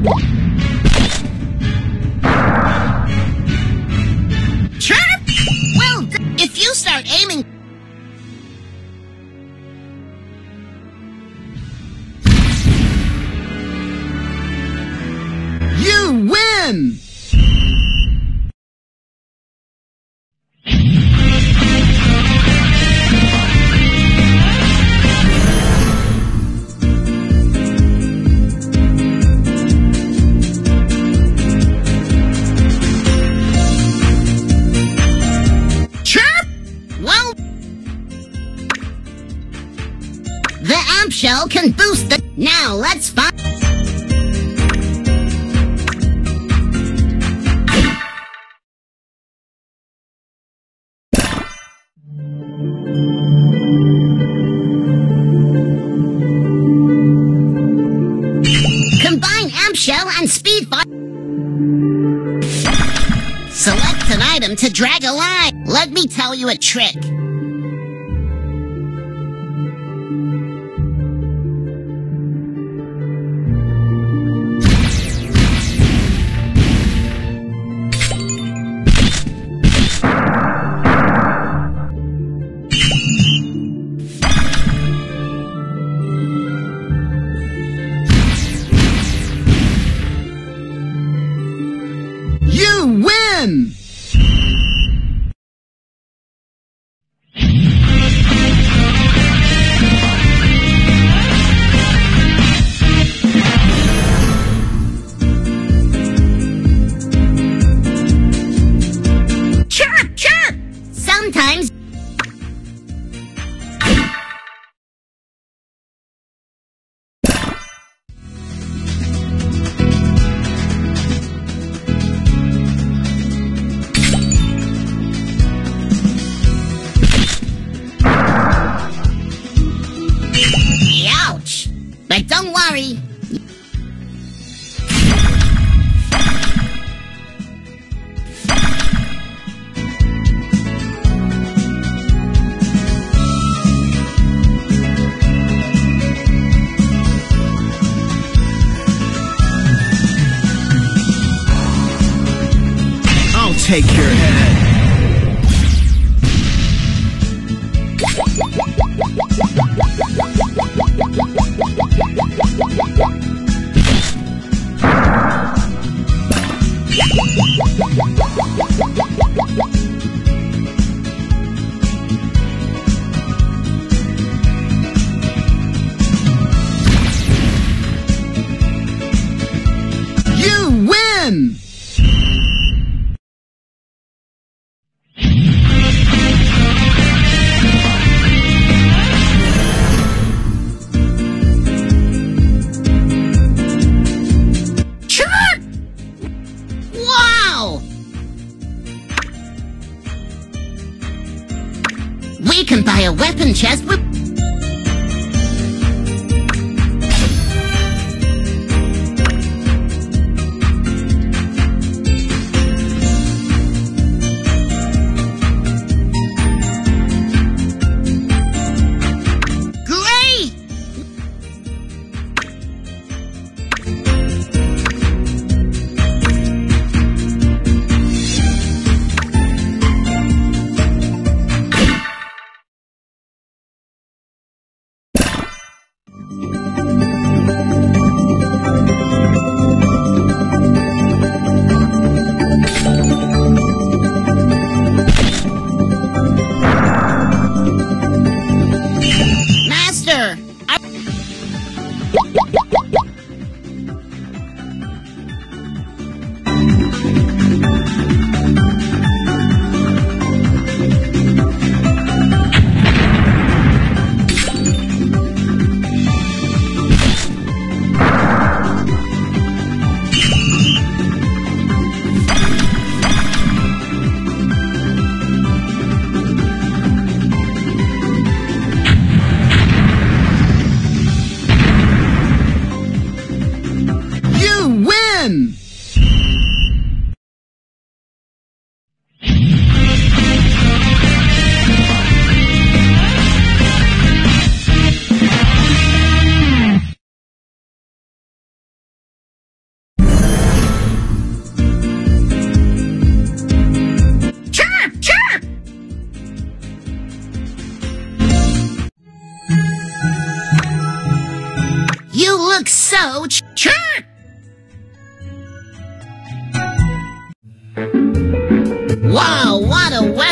Yeah. Can boost the... Now, let's find... Combine amp shell and speed fire. Select an item to drag a line. Let me tell you a trick. Don't. I'll take your head. You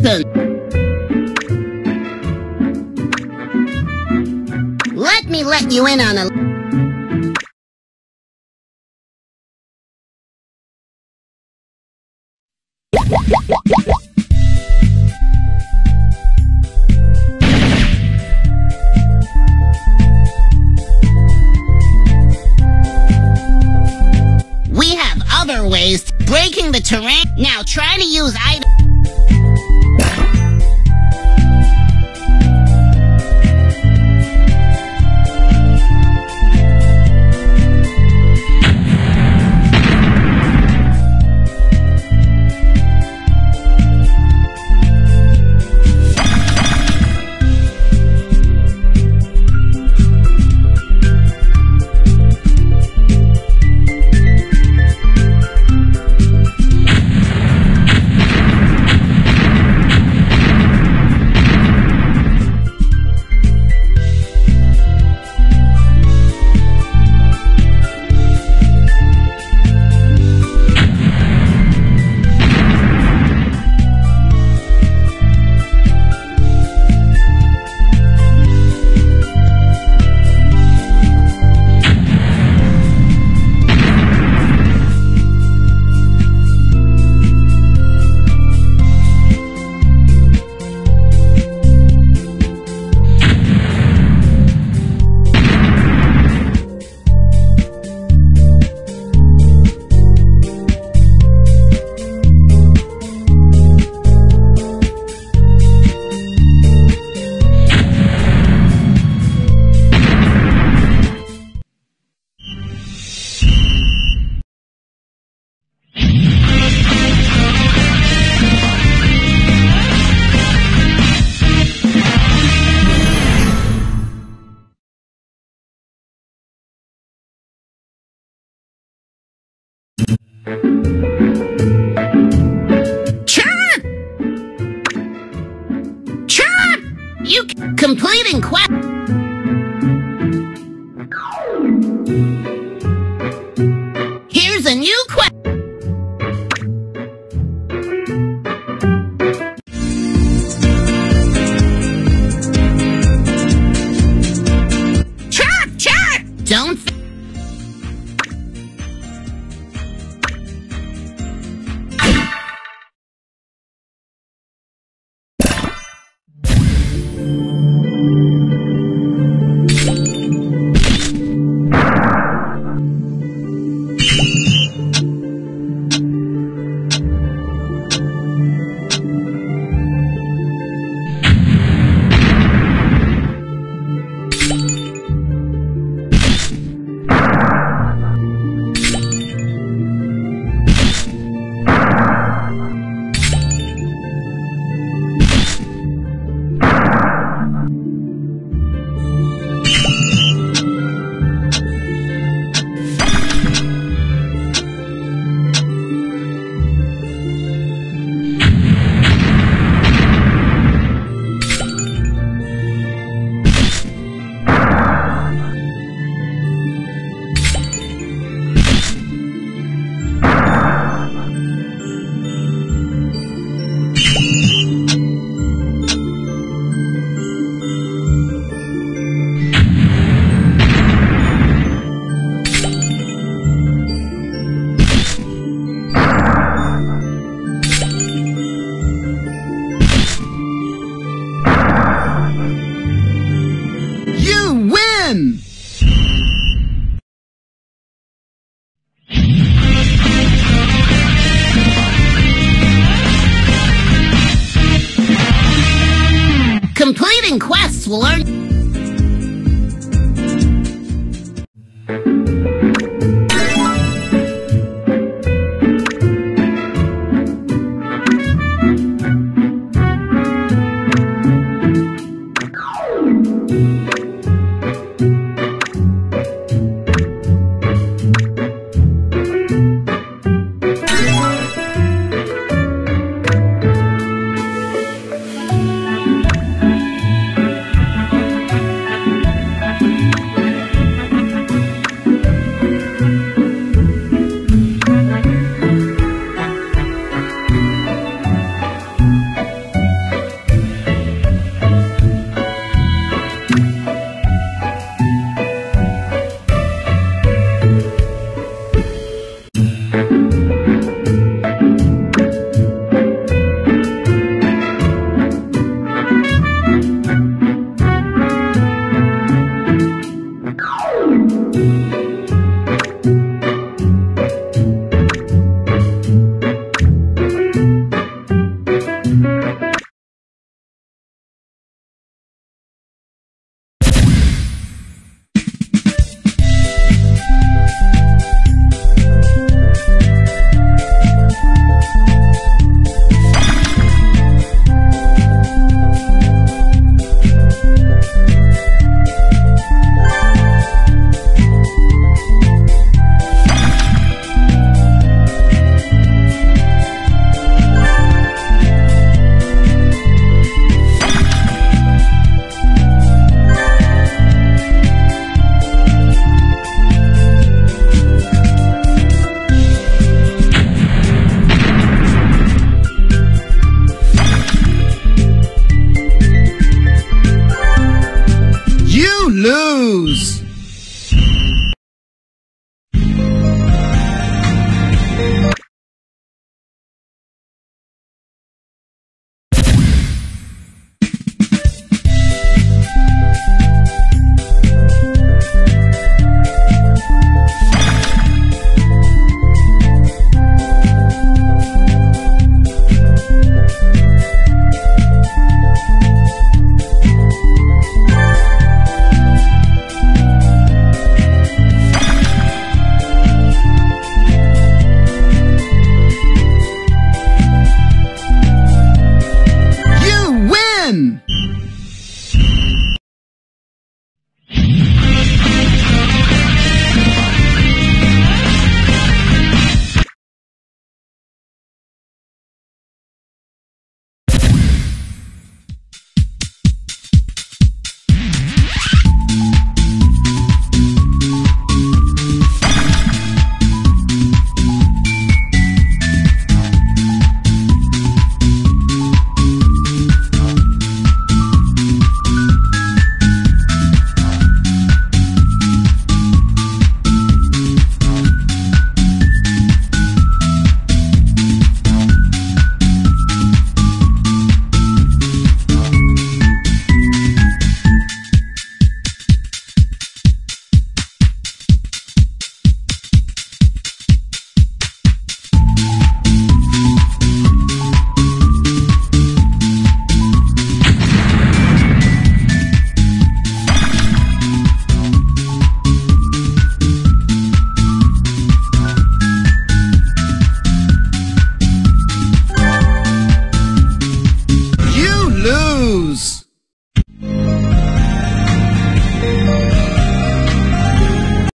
Let me let you in on a... kidding,